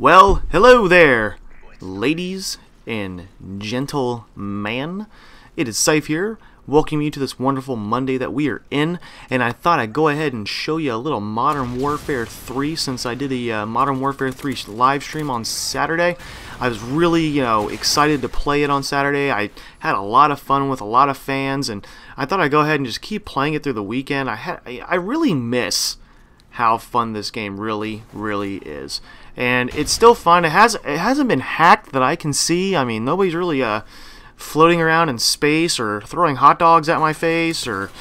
Well, hello there, ladies and gentlemen. It is Siefe here, welcoming you to this wonderful Monday that we are in, and I thought I'd go ahead and show you a little Modern Warfare 3 since I did a uh, Modern Warfare 3 live stream on Saturday. I was really, you know, excited to play it on Saturday. I had a lot of fun with a lot of fans, and I thought I'd go ahead and just keep playing it through the weekend. I had, I really miss how fun this game really, really is and it's still fun. It has it hasn't been hacked that I can see. I mean, nobody's really uh, floating around in space or throwing hot dogs at my face or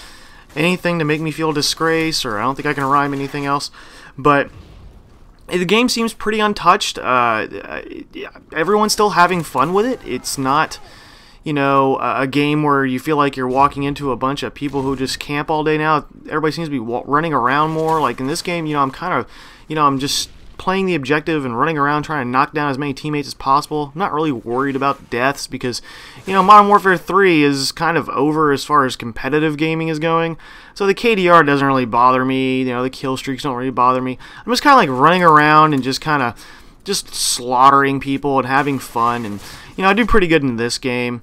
anything to make me feel disgrace. Or I don't think I can rhyme anything else. But the game seems pretty untouched. Uh, everyone's still having fun with it. It's not you know, a game where you feel like you're walking into a bunch of people who just camp all day now. Everybody seems to be running around more. Like in this game, you know, I'm kind of, you know, I'm just playing the objective and running around trying to knock down as many teammates as possible. I'm not really worried about deaths because, you know, Modern Warfare 3 is kind of over as far as competitive gaming is going. So the KDR doesn't really bother me. You know, the kill streaks don't really bother me. I'm just kind of like running around and just kind of just slaughtering people and having fun. And, you know, I do pretty good in this game.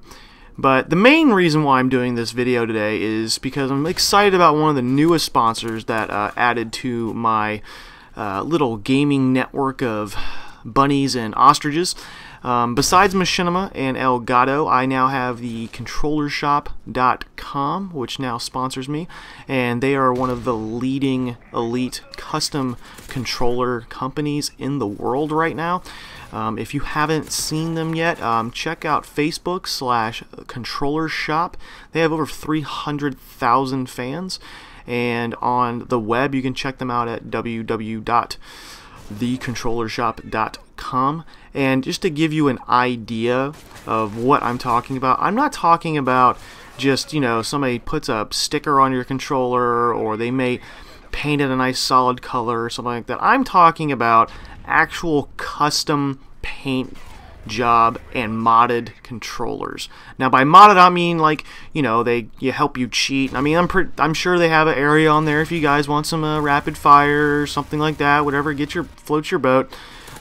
But the main reason why I'm doing this video today is because I'm excited about one of the newest sponsors that uh, added to my uh, little gaming network of bunnies and ostriches. Um, besides Machinima and Elgato, I now have the ControllerShop.com, which now sponsors me, and they are one of the leading elite custom controller companies in the world right now. Um, if you haven't seen them yet, um, check out Facebook slash Controller Shop. They have over 300,000 fans and on the web you can check them out at www.thecontrollershop.com and just to give you an idea of what I'm talking about I'm not talking about just you know somebody puts a sticker on your controller or they may paint it a nice solid color or something like that. I'm talking about actual custom paint job and modded controllers. Now by modded I mean like you know they you help you cheat. I mean I'm pretty, I'm sure they have an area on there if you guys want some uh, rapid fire or something like that. Whatever get your floats your boat.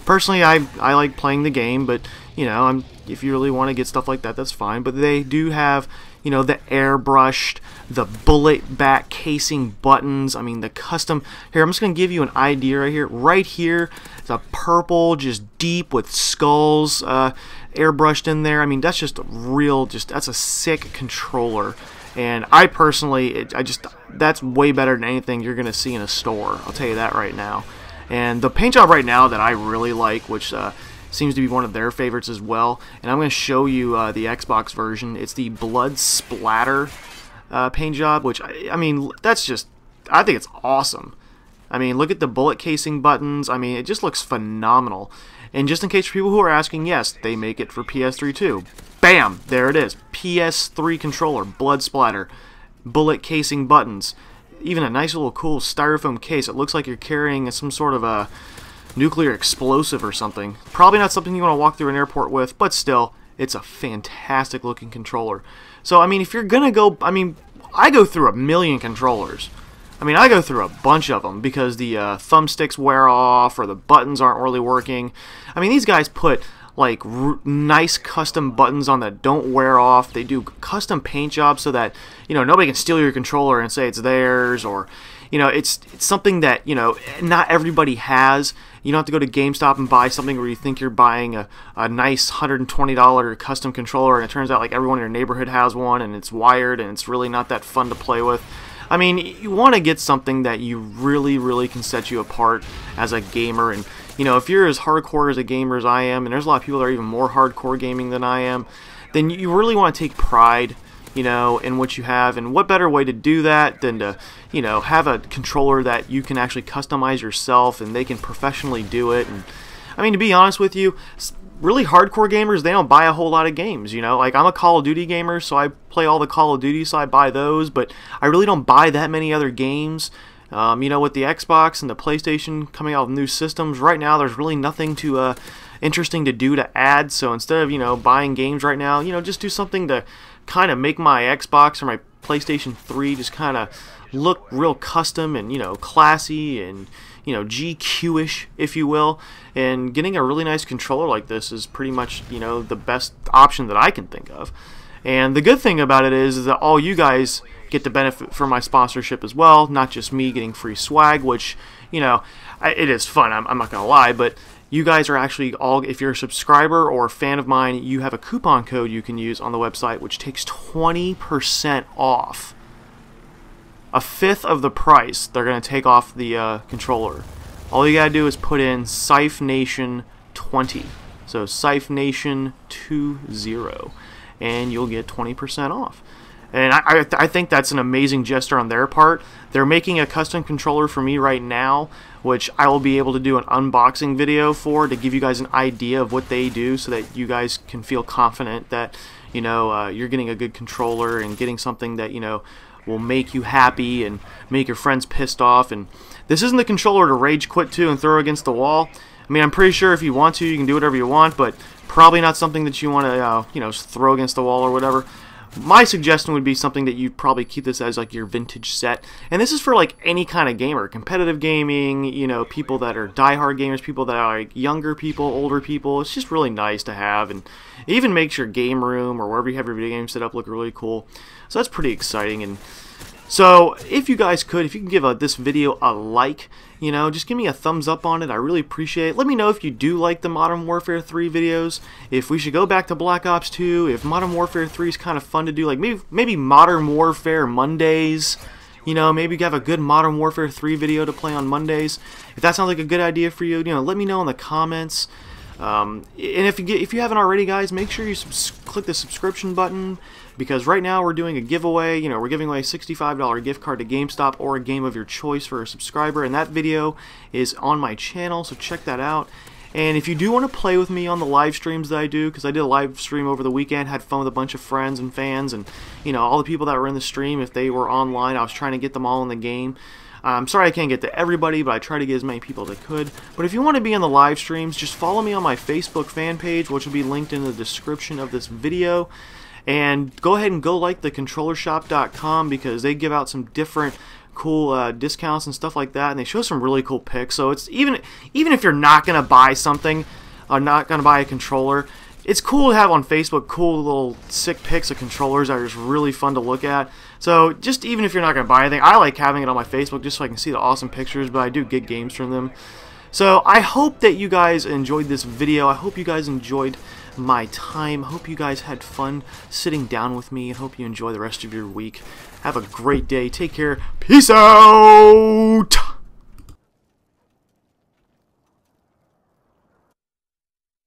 Personally I I like playing the game, but you know I'm if you really want to get stuff like that that's fine. But they do have you know the airbrushed the bullet back casing buttons. I mean, the custom. Here, I'm just going to give you an idea right here. Right here, a purple, just deep with skulls uh, airbrushed in there. I mean, that's just real, just, that's a sick controller. And I personally, it, I just, that's way better than anything you're going to see in a store. I'll tell you that right now. And the paint job right now that I really like, which uh, seems to be one of their favorites as well, and I'm going to show you uh, the Xbox version. It's the Blood Splatter uh, paint job, which, I, I mean, that's just, I think it's awesome. I mean, look at the bullet casing buttons. I mean, it just looks phenomenal. And just in case for people who are asking, yes, they make it for PS3 too. Bam! There it is. PS3 controller, blood splatter, bullet casing buttons. Even a nice little cool styrofoam case. It looks like you're carrying some sort of a nuclear explosive or something. Probably not something you want to walk through an airport with, but still, it's a fantastic looking controller. So, I mean, if you're going to go, I mean, I go through a million controllers. I mean, I go through a bunch of them because the uh, thumbsticks wear off or the buttons aren't really working. I mean, these guys put like nice custom buttons on that don't wear off. They do custom paint jobs so that you know nobody can steal your controller and say it's theirs or you know it's it's something that you know not everybody has. You don't have to go to GameStop and buy something where you think you're buying a, a nice $120 custom controller and it turns out like everyone in your neighborhood has one and it's wired and it's really not that fun to play with. I mean, you want to get something that you really, really can set you apart as a gamer. And, you know, if you're as hardcore as a gamer as I am, and there's a lot of people that are even more hardcore gaming than I am, then you really want to take pride you know, and what you have. And what better way to do that than to, you know, have a controller that you can actually customize yourself and they can professionally do it. And I mean, to be honest with you, really hardcore gamers, they don't buy a whole lot of games, you know? Like, I'm a Call of Duty gamer, so I play all the Call of Duty, so I buy those, but I really don't buy that many other games. Um, you know, with the Xbox and the PlayStation coming out with new systems, right now there's really nothing to uh, interesting to do to add. So instead of you know buying games right now, you know just do something to kind of make my Xbox or my PlayStation 3 just kind of look real custom and you know classy and you know GQ-ish, if you will. And getting a really nice controller like this is pretty much you know the best option that I can think of. And the good thing about it is, is that all you guys get to benefit from my sponsorship as well, not just me getting free swag, which you know it is fun. I'm, I'm not gonna lie, but you guys are actually all if you're a subscriber or a fan of mine you have a coupon code you can use on the website which takes 20% off a fifth of the price they're going to take off the uh, controller. All you got to do is put in Siefe Nation 20. So Siefe Nation 20 and you'll get 20% off. And I, I, I, think that's an amazing gesture on their part. They're making a custom controller for me right now, which I will be able to do an unboxing video for to give you guys an idea of what they do so that you guys can feel confident that, you know, uh, you're getting a good controller and getting something that, you know, will make you happy and make your friends pissed off. And this isn't the controller to rage quit to and throw against the wall. I mean, I'm pretty sure if you want to, you can do whatever you want, but probably not something that you want to, uh, you know, throw against the wall or whatever. My suggestion would be something that you'd probably keep this as like your vintage set. And this is for like any kind of gamer, competitive gaming, you know, people that are diehard gamers, people that are like younger people, older people. It's just really nice to have and it even makes your game room or wherever you have your video game set up look really cool. So that's pretty exciting and so if you guys could, if you can give a, this video a like, you know, just give me a thumbs up on it. I really appreciate it. Let me know if you do like the Modern Warfare 3 videos, if we should go back to Black Ops 2, if Modern Warfare 3 is kind of fun to do, like maybe, maybe Modern Warfare Mondays, you know, maybe you have a good Modern Warfare 3 video to play on Mondays. If that sounds like a good idea for you, you know, let me know in the comments. Um, and if you, get, if you haven't already, guys, make sure you click the subscription button because right now we're doing a giveaway. You know, we're giving away a $65 gift card to GameStop or a game of your choice for a subscriber, and that video is on my channel, so check that out. And if you do want to play with me on the live streams that I do, because I did a live stream over the weekend, had fun with a bunch of friends and fans, and you know all the people that were in the stream, if they were online, I was trying to get them all in the game. I'm sorry I can't get to everybody, but I try to get as many people as I could. But if you want to be in the live streams, just follow me on my Facebook fan page, which will be linked in the description of this video. And go ahead and go like the controllershop.com because they give out some different cool uh, discounts and stuff like that, and they show some really cool picks. So it's even even if you're not gonna buy something, or not gonna buy a controller, it's cool to have on Facebook cool little sick pics of controllers that are just really fun to look at. So just even if you're not going to buy anything, I like having it on my Facebook just so I can see the awesome pictures, but I do get games from them. So I hope that you guys enjoyed this video. I hope you guys enjoyed my time. Hope you guys had fun sitting down with me. I hope you enjoy the rest of your week. Have a great day. Take care. Peace out!